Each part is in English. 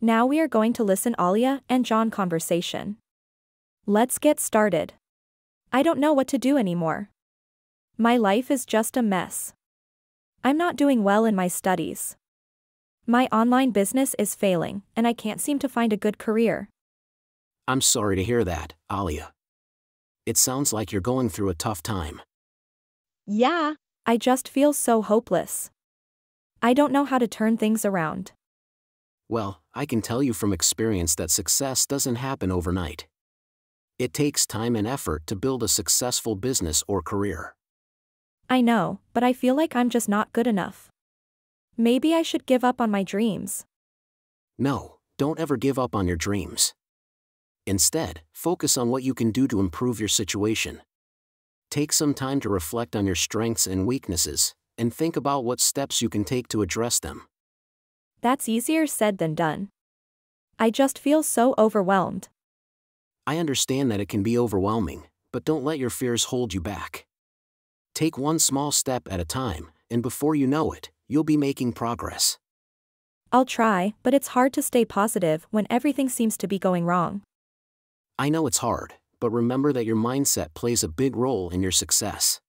Now we are going to listen Alia and John conversation. Let's get started. I don't know what to do anymore. My life is just a mess. I'm not doing well in my studies. My online business is failing, and I can't seem to find a good career. I'm sorry to hear that, Alia. It sounds like you're going through a tough time. Yeah, I just feel so hopeless. I don't know how to turn things around. Well, I can tell you from experience that success doesn't happen overnight. It takes time and effort to build a successful business or career. I know, but I feel like I'm just not good enough. Maybe I should give up on my dreams. No, don't ever give up on your dreams. Instead, focus on what you can do to improve your situation. Take some time to reflect on your strengths and weaknesses, and think about what steps you can take to address them. That's easier said than done. I just feel so overwhelmed. I understand that it can be overwhelming, but don't let your fears hold you back. Take one small step at a time, and before you know it, you'll be making progress. I'll try, but it's hard to stay positive when everything seems to be going wrong. I know it's hard, but remember that your mindset plays a big role in your success.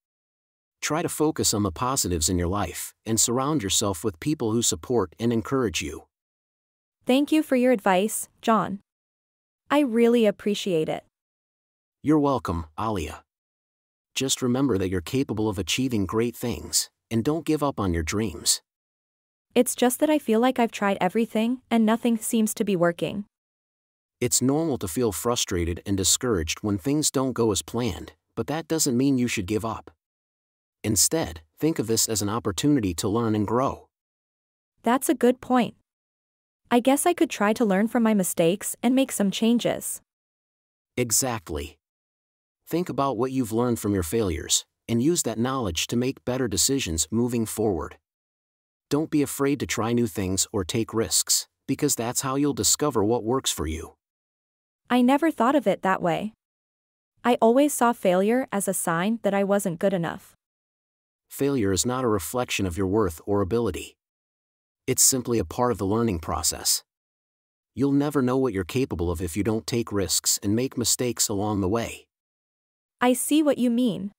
Try to focus on the positives in your life and surround yourself with people who support and encourage you. Thank you for your advice, John. I really appreciate it. You're welcome, Alia. Just remember that you're capable of achieving great things, and don't give up on your dreams. It's just that I feel like I've tried everything, and nothing seems to be working. It's normal to feel frustrated and discouraged when things don't go as planned, but that doesn't mean you should give up. Instead, think of this as an opportunity to learn and grow. That's a good point. I guess I could try to learn from my mistakes and make some changes. Exactly. Think about what you've learned from your failures, and use that knowledge to make better decisions moving forward. Don't be afraid to try new things or take risks, because that's how you'll discover what works for you. I never thought of it that way. I always saw failure as a sign that I wasn't good enough. Failure is not a reflection of your worth or ability. It's simply a part of the learning process. You'll never know what you're capable of if you don't take risks and make mistakes along the way. I see what you mean.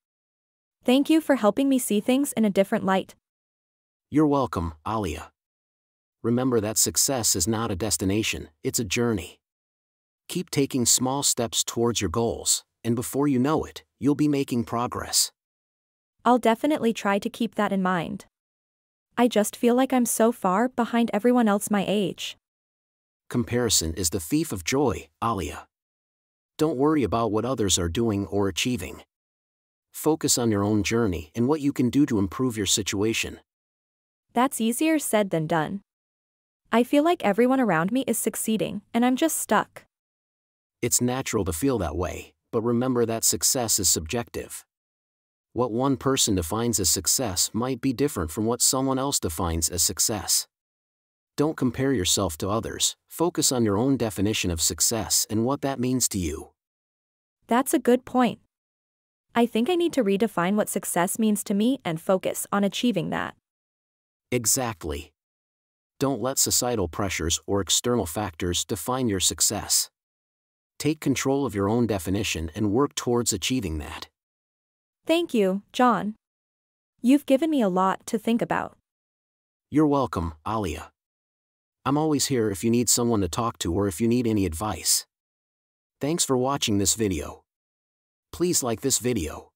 Thank you for helping me see things in a different light. You're welcome, Alia. Remember that success is not a destination, it's a journey. Keep taking small steps towards your goals, and before you know it, you'll be making progress. I'll definitely try to keep that in mind. I just feel like I'm so far behind everyone else my age. Comparison is the thief of joy, Alia. Don't worry about what others are doing or achieving. Focus on your own journey and what you can do to improve your situation. That's easier said than done. I feel like everyone around me is succeeding, and I'm just stuck. It's natural to feel that way, but remember that success is subjective. What one person defines as success might be different from what someone else defines as success. Don't compare yourself to others, focus on your own definition of success and what that means to you. That's a good point. I think I need to redefine what success means to me and focus on achieving that. Exactly. Don't let societal pressures or external factors define your success. Take control of your own definition and work towards achieving that. Thank you, John. You've given me a lot to think about. You're welcome, Alia. I'm always here if you need someone to talk to or if you need any advice. Thanks for watching this video. Please like this video.